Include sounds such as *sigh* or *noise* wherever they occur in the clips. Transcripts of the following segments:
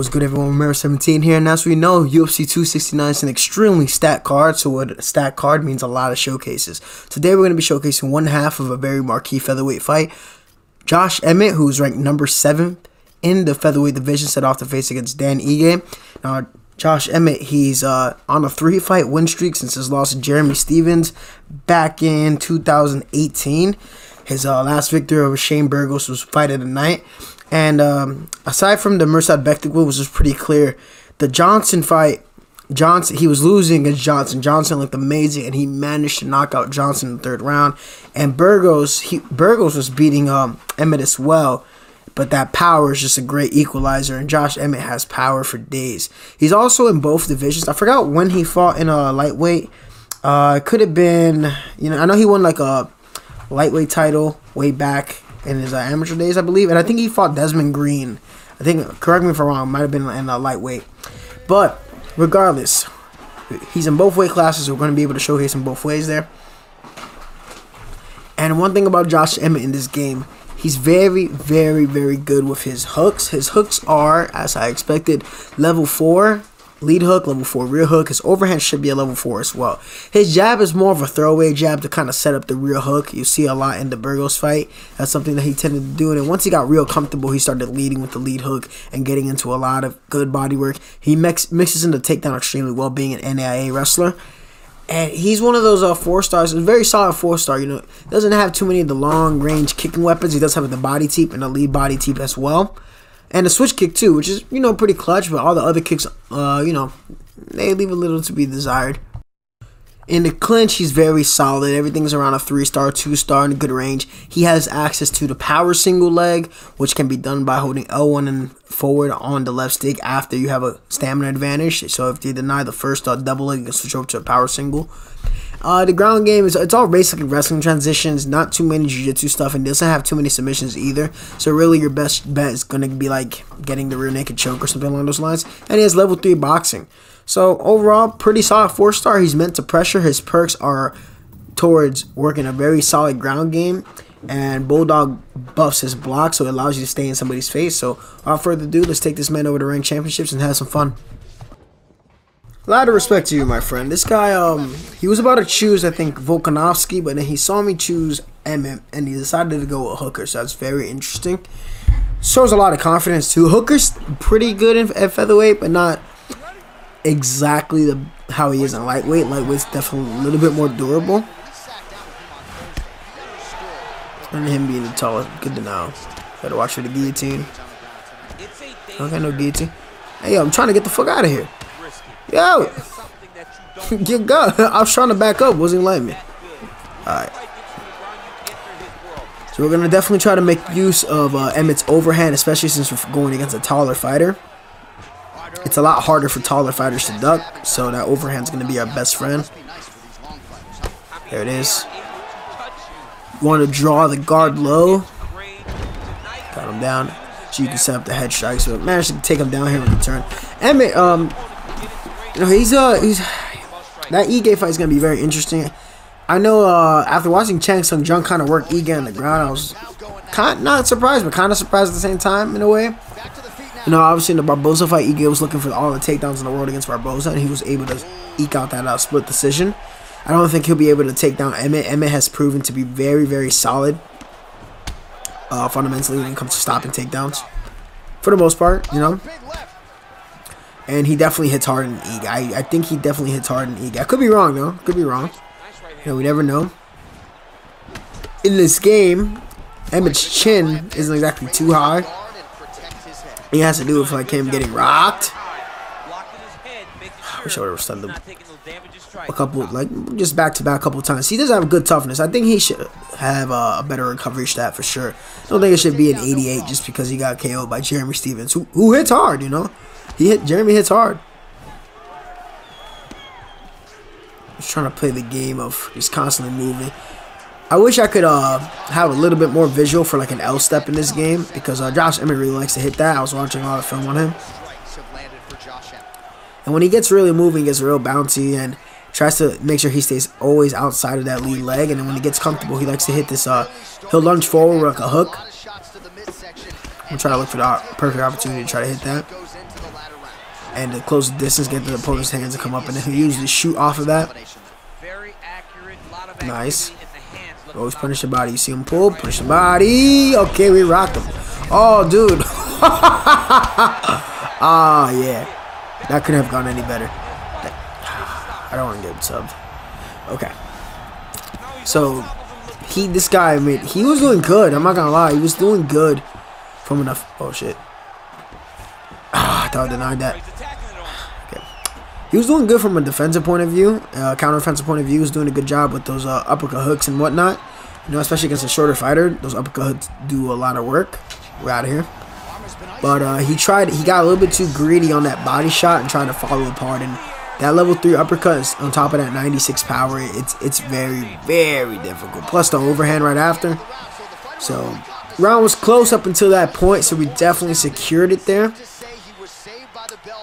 What's good, everyone? Romero 17 here, and as we know, UFC 269 is an extremely stacked card. So, what a stat card means a lot of showcases. Today, we're going to be showcasing one half of a very marquee featherweight fight. Josh Emmett, who's ranked number seven in the featherweight division, set off to face against Dan Ige. Now, Josh Emmett, he's uh, on a three-fight win streak since his loss to Jeremy Stephens back in 2018. His uh, last victory over Shane Burgos was fight of the night. And um, aside from the Mirsad Bektic which was pretty clear, the Johnson fight, Johnson he was losing against Johnson. Johnson looked amazing, and he managed to knock out Johnson in the third round. And Burgos, he Burgos was beating um, Emmett as well, but that power is just a great equalizer. And Josh Emmett has power for days. He's also in both divisions. I forgot when he fought in a lightweight. Uh, it could have been, you know, I know he won like a lightweight title way back in his uh, amateur days, I believe, and I think he fought Desmond Green. I think, correct me if I'm wrong, might have been in a lightweight, but regardless, he's in both weight classes. So we're going to be able to showcase him both ways there. And one thing about Josh Emmett in this game, he's very, very, very good with his hooks. His hooks are, as I expected, level four lead hook, level 4 rear hook. His overhand should be a level 4 as well. His jab is more of a throwaway jab to kind of set up the rear hook. You see a lot in the Burgos fight. That's something that he tended to do. And once he got real comfortable, he started leading with the lead hook and getting into a lot of good body work. He mix, mixes in the takedown extremely well, being an NAIA wrestler. And he's one of those uh, four stars. A very solid four star. You know, doesn't have too many of the long range kicking weapons. He does have the body teep and the lead body teep as well and a switch kick too, which is you know pretty clutch. But all the other kicks, uh, you know, they leave a little to be desired. In the clinch, he's very solid. Everything's around a three star, two star in a good range. He has access to the power single leg, which can be done by holding L1 and forward on the left stick after you have a stamina advantage. So if you deny the first uh, double leg, you can switch over to a power single. Uh, the ground game is it's all basically wrestling transitions, not too many jiu-jitsu stuff, and doesn't have too many submissions either. So really, your best bet is gonna be like getting the rear naked choke or something along those lines. And he has level three boxing. So overall, pretty solid four star. He's meant to pressure. His perks are towards working a very solid ground game. And Bulldog buffs his block, so it allows you to stay in somebody's face. So, without further ado, let's take this man over to Ranked Championships and have some fun. A lot of respect to you, my friend. This guy, um, he was about to choose, I think, Volkanovski, but then he saw me choose Emmett, and he decided to go with Hooker. So that's very interesting. Shows a lot of confidence too. Hooker's pretty good in, at featherweight, but not exactly the how he is in lightweight. Lightweight's definitely a little bit more durable. And him being the tallest, good to know. Gotta watch for the guillotine. Okay, no guillotine. Hey, yo, I'm trying to get the fuck out of here. Yo! *laughs* Get go. *laughs* I was trying to back up, wasn't letting me. Alright. So we're going to definitely try to make use of uh, Emmett's overhand, especially since we're going against a taller fighter. It's a lot harder for taller fighters to duck, so that overhand's going to be our best friend. There it is. You want to draw the guard low. Got him down. So you can set up the head strikes, but managed to take him down here with the turn. Emmett, um, you know, he's uh he's that Ige fight is gonna be very interesting. I know uh after watching Chang Sung Jung kind of work Ige on the ground, I was kind not surprised, but kind of surprised at the same time in a way. You know, obviously in the Barboza fight, Ige was looking for all the takedowns in the world against Barboza, and he was able to eke out that uh, split decision. I don't think he'll be able to take down Emmett. Emmett has proven to be very, very solid uh, fundamentally when it comes to stopping takedowns. For the most part, you know. And he definitely hits hard in Ige. I, I think he definitely hits hard in Ige. I could be wrong, though. Could be wrong. You know, we never know. In this game, Emmett's chin isn't exactly too high. He has to do with like him getting rocked. I wish I would have stunned him a couple, like just back to back a couple times. He does have good toughness. I think he should have uh, a better recovery stat for sure. I don't think it should be an 88 just because he got KO'd by Jeremy Stephens, who, who hits hard, you know. He hit Jeremy hits hard. Just trying to play the game of just constantly moving. I wish I could uh, have a little bit more visual for like an L step in this game because uh, Josh Emmett really likes to hit that. I was watching a lot of film on him. And when he gets really moving, he gets real bouncy and tries to make sure he stays always outside of that lead leg. And then when he gets comfortable, he likes to hit this. Uh, he'll lunge forward like a hook. I'm trying to look for the perfect opportunity to try to hit that. and to close the distance, get the opponent's hands to come up, and then he'll usually shoot off of that. Nice. Always punish the body. You see him pull, punish the body. Okay, we rocked him. Oh, dude. *laughs* Ah, yeah. That couldn't have gone any better. I don't want to get subbed. Okay. So, he, this guy, I mean, he was doing good. I'm not gonna lie. He was doing good from enough. Oh, shit. Ah, *sighs* I thought I denied that. Okay. He was doing good from a defensive point of view, uh, counter offensive point of view. He was doing a good job with those uh, uppercut hooks and whatnot. You know, especially against a shorter fighter, those uppercut hooks do a lot of work. We're out of here. But uh, he tried, he got a little bit too greedy on that body shot and tried to follow apart. And that level 3 uppercut on top of that 96 power. It's, it's very, very difficult. Plus the overhand right after. So, round was close up until that point, so we definitely secured it there.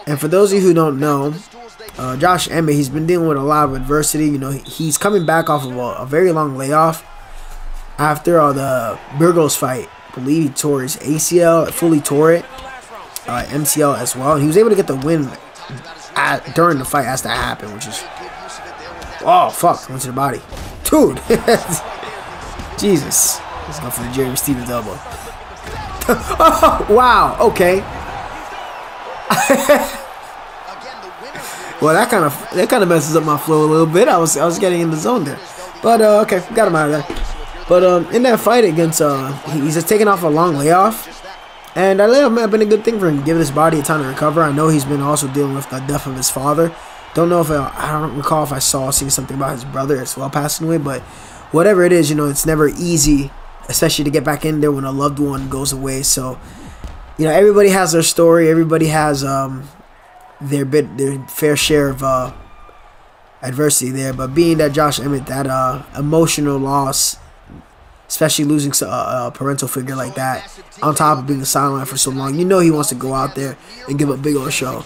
And for those of you who don't know, uh, Josh Emmett, he's been dealing with a lot of adversity. You know, he's coming back off of a, a very long layoff after uh, the Burgos fight believe he tore his ACL, fully tore it, uh, MCL as well. And he was able to get the win at, during the fight as that happened, which is, oh, fuck, went to the body. Dude, *laughs* Jesus. Let's go for the Jeremy Stephens elbow. oh, *laughs* wow, okay. *laughs* well, that kind of that kind of messes up my flow a little bit. I was I was getting in the zone there, but uh, okay, got him out of there. But um, in that fight against, uh, he's just taking off a long layoff. And that layoff may have been a good thing for him, give his body a time to recover. I know he's been also dealing with the death of his father. Don't know if I, I don't recall if I saw seeing something about his brother as well passing away, but whatever it is, you know, it's never easy, especially to get back in there when a loved one goes away. So, you know, everybody has their story. Everybody has um, their bit, their fair share of uh, adversity there. But being that Josh Emmett, that uh, emotional loss especially losing uh, a, a, parental figure like that, on top of being a sideline for so long. You know he wants to go out there and give a big old show.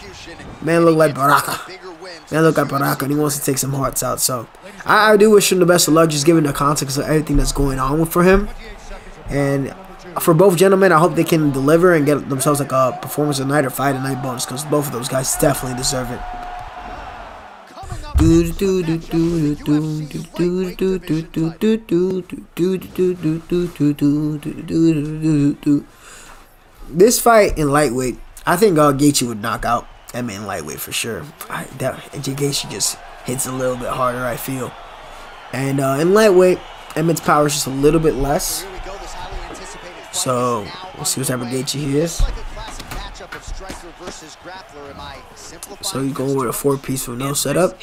Man look like Baraka. Man look like Baraka, and he wants to take some hearts out. So I, I do wish him the best of luck, just given the context of everything that's going on for him. And for both gentlemen, I hope they can deliver and get themselves like a performance of night or fight a night bonus, because both of those guys definitely deserve it. This fight in lightweight, I think uh, Gaethje would knock out Emmett in lightweight for sure. I, that Gaethje just hits a little bit harder, I feel. And uh, in lightweight, Emmett's power is just a little bit less. So we'll see what type of Gaethje he is. So you going with a four piece with no setup?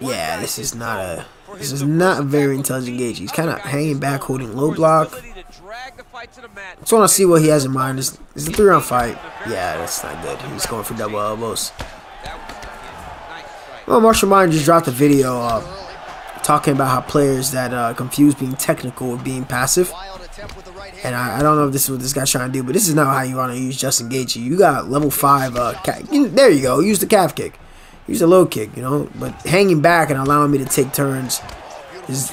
Yeah, this is not a this is not a very intelligent Gaethje. He's kind of hanging back, holding low block. Just want to see what he has in mind. Is is the three round fight? Yeah, that's not good. He's going for double elbows. Well, Marshall Miner just dropped a video uh, talking about how players that uh, confuse being technical with being passive. And I, I, don't know if this is what this guy's trying to do, but this is not how you want to use Justin Gaethje. You got level 5, uh, there you go, use the calf kick. Use a low kick, you know, but hanging back and allowing me to take turns is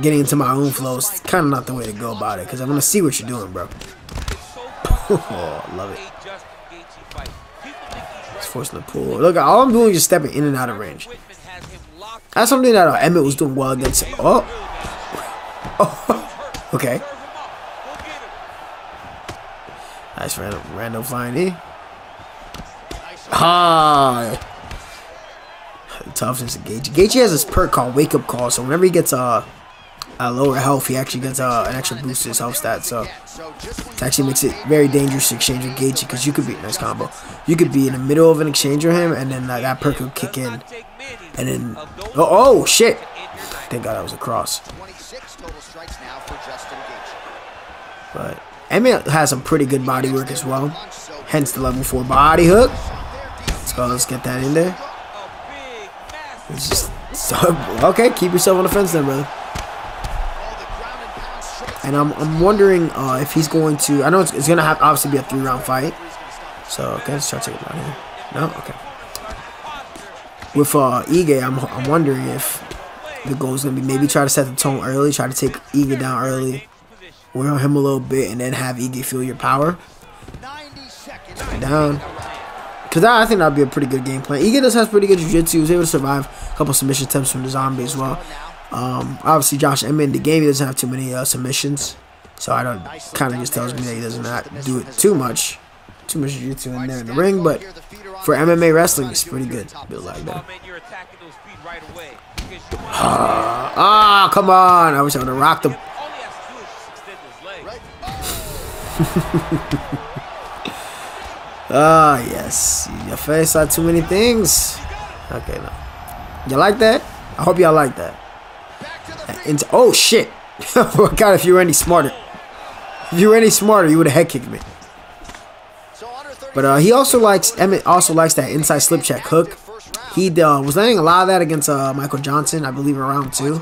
getting into my own flow. It's kind of not the way to go about it, because I'm going to see what you're doing, bro. oh, *laughs* love it. He's forcing the pull. Look, all I'm doing is just stepping in and out of range. That's something that uh, Emmett was doing well against. Oh. Oh. *laughs* okay. Nice random, random flying knee. Ah. Toughness of Gaethje. Gaethje has this perk called Wake Up Call, so whenever he gets uh, a lower health, he actually gets uh, an extra boost to his health stat. So it actually makes it very dangerous to exchange with Gaethje because you could be nice combo. You could be in the middle of an exchange with him, and then uh, that perk will kick in, and then oh, oh shit! Thank God that was a cross. But Emmett has some pretty good body work as well. Hence the level 4 body hook. Let's go, let's get that in there. It's just, so, *laughs* okay, keep yourself on the fence then, brother. And I'm, I'm wondering uh, if he's going to, I know it's, it's going to have obviously be a three round fight. So, okay, let's try to take him out here. No? Okay. With uh, Ige, I'm, I'm wondering if the goal is going to be maybe try to set the tone early, try to take Ige down early wear him a little bit, and then have Iggy feel your power. down. Because I think that would be a pretty good game plan. Iggy does has pretty good jiu-jitsu. He was able to survive a couple submission attempts from the zombie as well. Um, obviously, Josh Emmett in the game, he doesn't have too many uh, submissions. So I don't, kind of just tells me that he does not do it too much. Too much jiu-jitsu in there in the ring. But for MMA wrestling, it's pretty good. Build like that. Ah, oh, come on. I wish I would have rocked him. *laughs* Ah, yes. Your face saw too many things. Okay, no. You like that? I hope y'all like that. And, oh, shit. *laughs* God, if you were any smarter. If you were any smarter, you would have head kicked me. But uh, he also likes, Emmett also likes that inside slip check hook. He uh, was landing a lot of that against uh, Michael Johnson, I believe, in round two.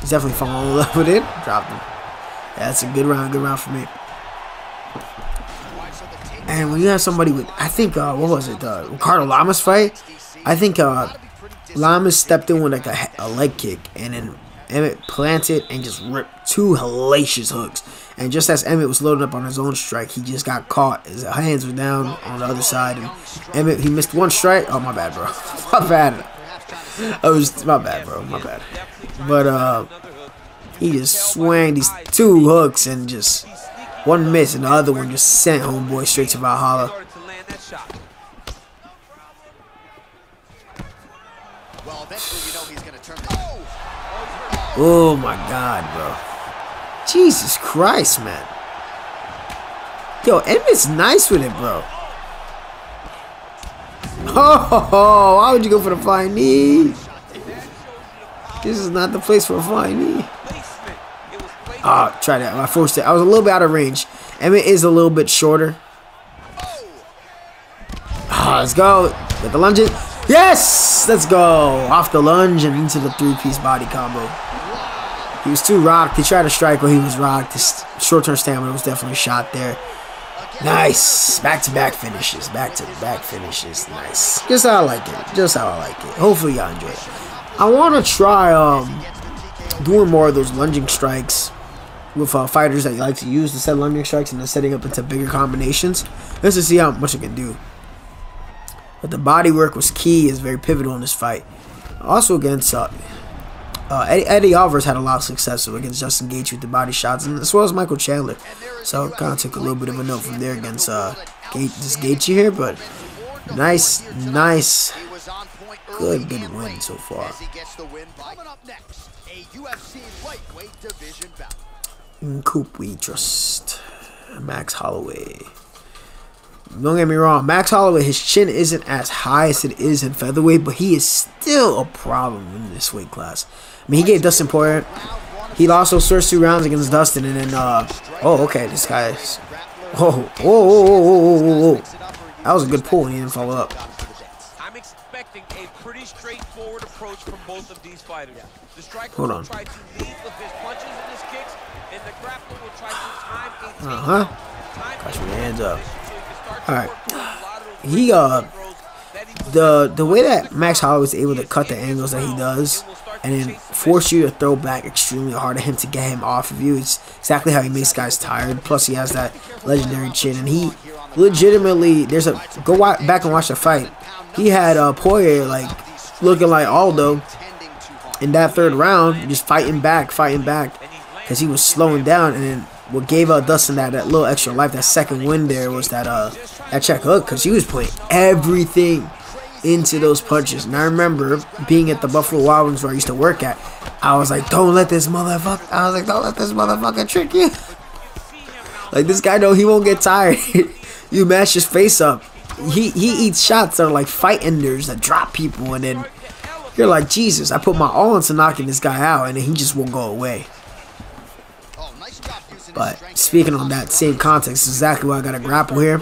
He's definitely falling in love with it. Dropped him. Yeah, that's a good round, good round for me. And when you have somebody with, I think, uh, what was it, uh, Ricardo Lamas fight? I think uh, Lamas stepped in with like a, a leg kick, and then Emmett planted and just ripped two hellacious hooks. And just as Emmett was loading up on his own strike, he just got caught. His hands were down on the other side, and Emmett he missed one strike. Oh my bad, bro. *laughs* my bad. I was my bad, bro. My bad. But uh, he just swung these two hooks and just one miss, and the other one just sent homeboy straight to Valhalla. Oh my god, bro. Jesus Christ, man. Yo, Emmett's nice with it, bro. *laughs* Oh, why would you go for the flying knee? This is not the place for a flying knee. Ah, oh, try that. I forced it. I was a little bit out of range. Emmett is a little bit shorter. Ah, let's go. Get the lunge. Yes! Let's go. Off the lunge and into the three-piece body combo. He was too rocked. He tried to strike while he was rocked. His short-term stamina was definitely shot there. Nice. Back-to-back -back finishes. Back-to-back -back finishes. Nice. Just how I like it. Just how I like it. Hopefully y'all enjoy it. I want to try um, doing more of those lunging strikes with uh, fighters that like to use the set lunging strikes and then setting up into bigger combinations. Let's just see how much it can do. But the body work was key, is very pivotal in this fight. Also against uh, uh, Eddie, Eddie, Alvarez had a lot of success against Justin Gaethje with the body shots, and as well as Michael Chandler. So kind of took a little bit of a note from there against uh, this Gaethje here, but nice, nice, good, good win so far. Coop we trust. Max Holloway. Don't get me wrong, Max Holloway, his chin isn't as high as it is in featherweight, but he is still a problem in this weight class. I mean, he gave Dustin Poirier. He lost those first two rounds against Dustin, and then, uh, oh, okay, this guy's, oh, whoa, whoa, whoa, whoa, whoa, whoa. That was a good pull, and he didn't follow up. I'm expecting a pretty straightforward approach from both of these fighters. The striker Hold on. will try to lead with his punches and his kicks, and the grappler will try to time a Uh-huh. Got your hands up. All right. He uh the the way that Max Holloway is able to cut the angles that he does and then force you to throw back extremely hard at him to get him off of you. It's exactly how he makes guys tired. Plus, he has that legendary chin, and he legitimately there's a go back and watch the fight. He had uh, Poirier like looking like Aldo in that third round, just fighting back, fighting back, because he was slowing down, and then what gave uh, Dustin that, that little extra life, that second win there was that uh that check hook because he was putting everything into those punches. And I remember being at the Buffalo Wild Wings where I used to work at. I was like, don't let this motherfucker. I was like, don't let this motherfucker trick you. *laughs* like this guy know he won't get tired. *laughs* you mash his face up. He he eats shots that are like fight enders that drop people, and then you're like, Jesus, I put my all into knocking this guy out, and then he just won't go away. But speaking on that same context, exactly why I got to grapple here.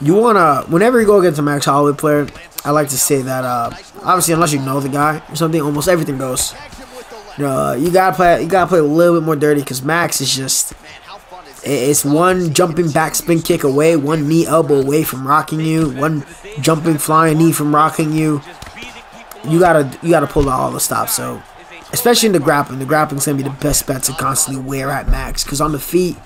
You want to, whenever you go against a Max Holloway player, I like to say that, uh, obviously, unless you know the guy or something, almost everything goes. Uh, you gotta play. You gotta play a little bit more dirty because Max is just. It's one jumping back spin kick away, one knee elbow away from rocking you, one jumping flying knee from rocking you. You gotta you gotta pull out all the stops. So especially in the grappling. The grappling's gonna be the best bet to constantly wear at max because on the feet,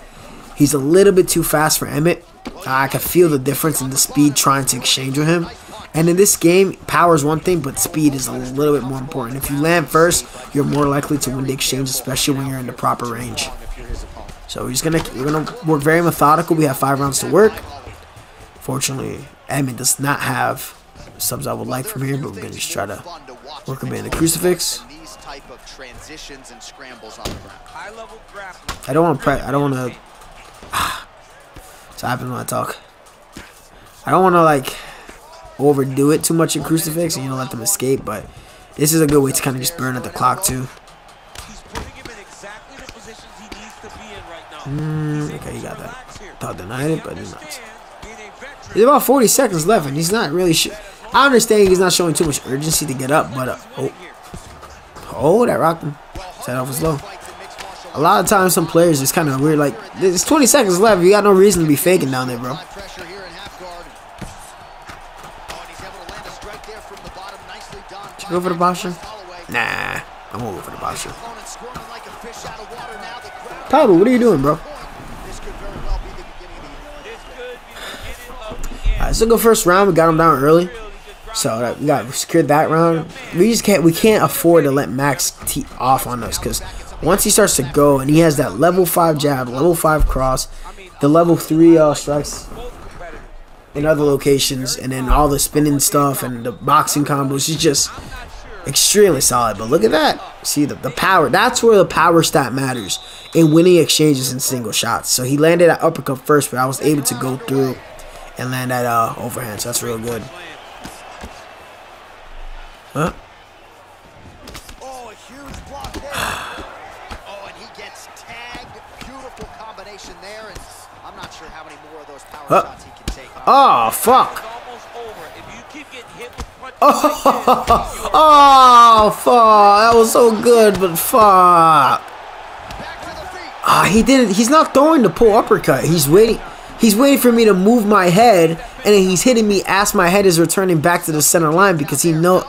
He's a little bit too fast for Emmett. I can feel the difference in the speed trying to exchange with him. And in this game, power is one thing, but speed is a little bit more important. If you land first, you're more likely to win the exchange, especially when you're in the proper range. So we're just gonna we're gonna work very methodical. We have five rounds to work. Fortunately, Emmett does not have subs I would like from here, but we're gonna just try to work him in the crucifix. I don't want to pre I don't want to. It's happening when I talk. I don't want to like overdo it too much in crucifix and you know let them escape, but this is a good way to kind of just burn at the clock too. Mm, okay, he got that. Thought denied it, but he's not. There's about 40 seconds left, and he's not really. I understand he's not showing too much urgency to get up, but uh, oh, oh, that rocked him. Set off was low a lot of times some players it's kind of weird. Like there's 20 seconds left. You got no reason to be faking down there, bro. Go for the Basha? Nah, I won't for the Basha. Pablo, what are you doing, bro? Alright, so go first round. We got him down early. So we got secured that round. We just can't we can't afford to let Max tee off on us because once he starts to go and he has that level 5 jab, level 5 cross, the level 3 uh, strikes in other locations, and then all the spinning stuff and the boxing combos, he's just extremely solid. But look at that. See, the, the power. That's where the power stat matters in winning exchanges and single shots. So he landed at uppercut first, but I was able to go through and land that uh, overhand. So that's real good. Huh? *sighs* Oh, a huge block hit. Oh, and he gets tagged. Beautiful combination there. I'm not sure how many more of those power shots he can take. Huh? Oh, fuck. Oh, *laughs* oh, fuck. That was so good, but fuck. Ah, he didn't. He's not throwing the pull uppercut. He's waiting. He's waiting for me to move my head, and he's hitting me as my head is returning back to the center line because he know.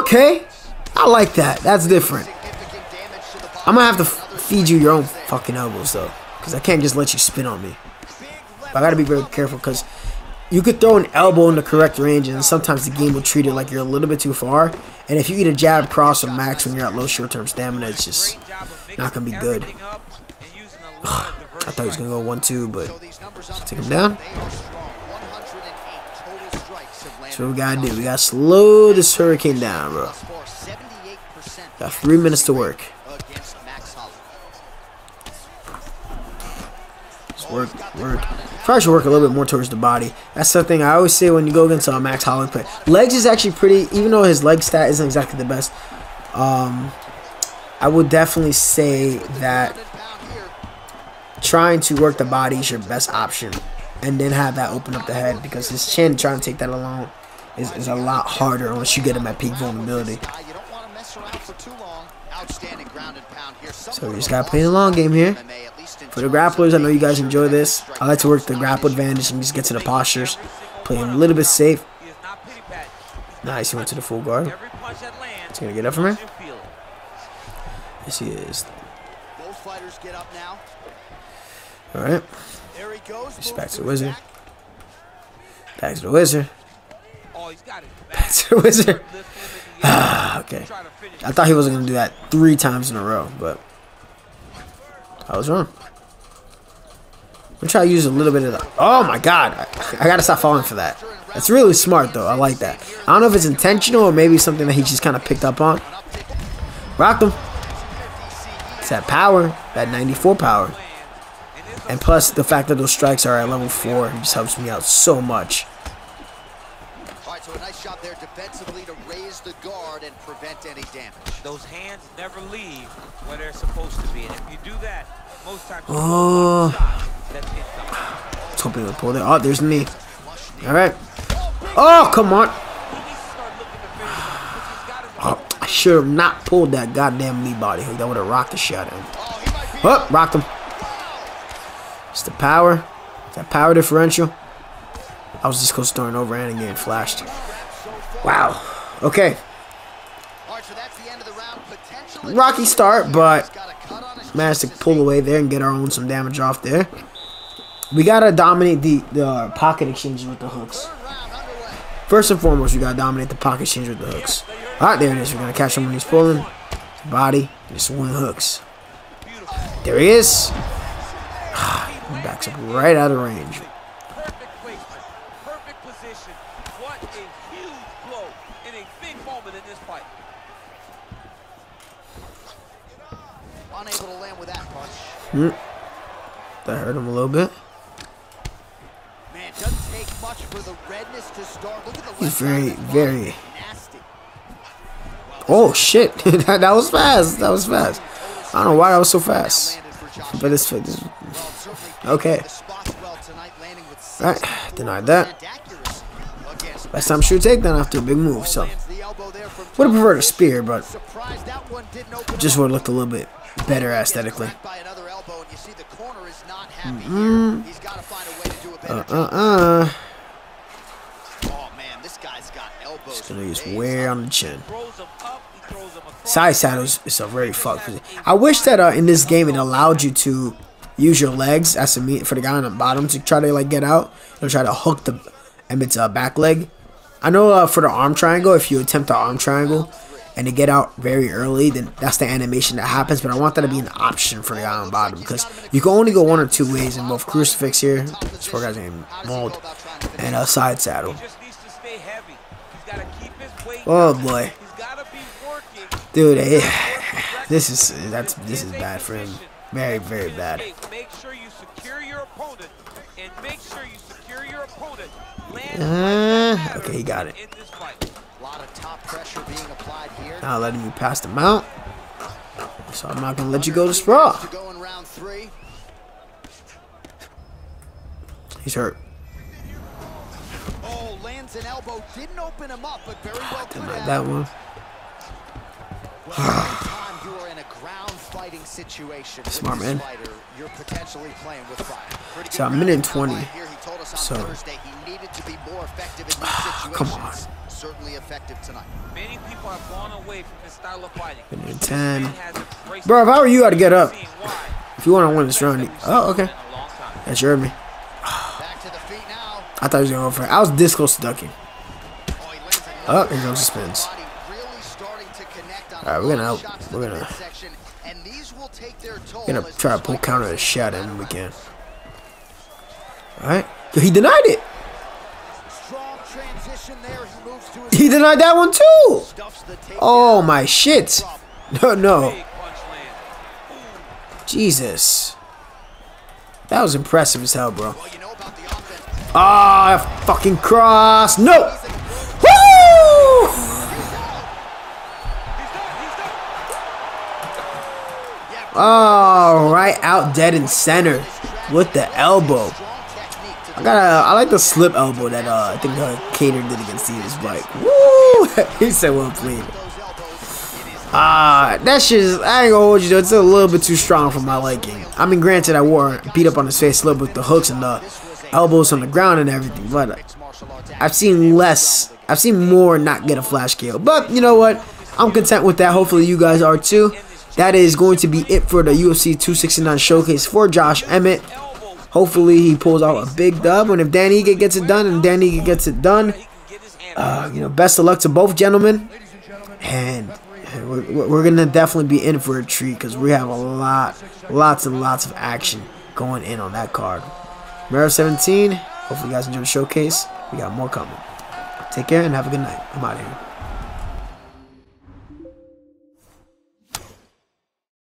Okay, I like that. That's different. I'm gonna have to feed you your own fucking elbows though, because I can't just let you spin on me. I gotta be very careful because you could throw an elbow in the correct range and sometimes the game will treat it like you're a little bit too far. And if you eat a jab cross or max when you're at low short-term stamina, it's just not going to be good. I thought he was going to go 1-2, but take him down. So what we got to do. We got to slow this Hurricane down, bro. Got three minutes to work. Work, work. Probably should work a little bit more towards the body. That's something I always say when you go against a Max Holloway play. Legs is actually pretty, even though his leg stat isn't exactly the best. Um, I would definitely say that trying to work the body is your best option. And then have that open up the head because his chin trying to take that alone is, is a lot harder unless you get him at peak vulnerability. So we just got to play the long game here. For the grapplers, I know you guys enjoy this. I like to work the grapple advantage and just get to the postures. Playing a little bit safe. Nice, he went to the full guard. He's going to get up from here. Yes, he is. Alright. Just back to the wizard. Back to the wizard. Back to the wizard. *sighs* okay. I thought he wasn't going to do that three times in a row, but I was wrong. I'm trying to use a little bit of the. Oh my god. I, I gotta stop falling for that. That's really smart though. I like that. I don't know if it's intentional or maybe something that he just kind of picked up on. Rocked him. It's that power. That 94 power. And plus the fact that those strikes are at level 4 just helps me out so much. Alright, so a nice job there defensively to raise the guard and prevent any damage. Those hands never leave where they're supposed to be. And if you do that, most times oh. Was hoping to pull it. Oh, there's me. All right. Oh, come on. *sighs* Oh, I should have not pulled that goddamn knee body hook. That would have rocked the of him. Oh, rocked him. It's the power. That power differential. I was just close to throwing overhand and getting flashed. Wow. Okay. Rocky start, but managed to pull away there and get our own some damage off there. We gotta dominate the the uh, pocket exchanges with the hooks. First and foremost, we gotta dominate the pocket exchange with the hooks. All right, there it is. We're gonna catch him when he's pulling. Body, just swing hooks. There he is. *sighs* he backs up right out of range. Perfect position. What a huge blow in a big moment in this fight. Unable to land with that punch. That hurt him a little bit. Man, doesn't take much for the redness to start. Look at the He's very, of the body. very. nasty. Oh shit! *laughs* that, that was fast. That was fast. I don't know why that was so fast. Landed for Josh. But it's, Okay. the spots well tonight, landing with Alright, denied that. Last time shoot takedown after a big move. So lands the elbow there from would have preferred a spear, but Surprised that one didn't open just would have looked a little bit better aesthetically. by another elbow, and you see the corner is not happy here. He's got to find a way to do a better Uh job. uh. Oh man, this guy's got elbows. Just wear on the chin. Side saddles is a very fuck. I wish that uh, in this game it allowed you to use your legs as a meat for the guy on the bottom to try to like get out. Or try to hook the Emmett's uh, back leg. I know uh, for the arm triangle, if you attempt the arm triangle and to get out very early, then that's the animation that happens. But I want that to be an option for the guy on the bottom because you can only go one or two ways in both crucifix here. This poor guy's named Mold and a side saddle. He just needs to stay heavy. He's got to keep his weight Oh boy, dude, eh, this is that's this is bad for him. Very very bad. Uh, okay, he got it. Not letting you pass them out. So I'm not gonna let you go to sprawl. He's hurt. Oh, lands an elbow. Didn't open him up, but very well could have. that one. Well, *sighs* you are in a ground fighting situation Smart man. fighter, you're potentially playing with fire. Pretty So good I'm minute round 20. Here. He told us on So- Thursday he needed to be more effective in these ah, Come situations. Certainly effective tonight. Many people have gone away from this style of fighting. Minute 10. Bro, if I were you, I'd get up. If you want to win this round. you- Oh, okay. That's your me. Back to the feet now. I thought he was gonna go for it. I was this close to ducking. Oh, here goes the to spins. body, really starting to we're gonna of out- we're toll Gonna try to pull counter goes shot at him again. Alright. He denied it. He to denied that one too. Oh my shit. No, no. Jesus. That was impressive as hell, bro. Ah, fucking cross. No. Woo! Oh, right out dead in center with the elbow. I got I like the slip elbow that uh, I think uh, Kattar did against. It's like, woo! *laughs* he said well played. Ah, that shit is, I ain't gonna hold you though, it's a little bit too strong for my liking. I mean, granted, I wore beat up on his face a little bit with the hooks and the elbows on the ground and everything, but I've seen less, I've seen more not get a flash kill. But you know what? I'm content with that. Hopefully, you guys are too. That is going to be it for the UFC 269 showcase for Josh Emmett. Hopefully, he pulls out a big dub. And if Danny gets it done, and Danny gets it done, uh, you know, best of luck to both gentlemen. And we're, we're gonna definitely be in for a treat because we have a lot, lots and lots of action going in on that card. Mero 17. Hopefully, you guys enjoyed the showcase. We got more coming. Take care and have a good night. I'm out of here.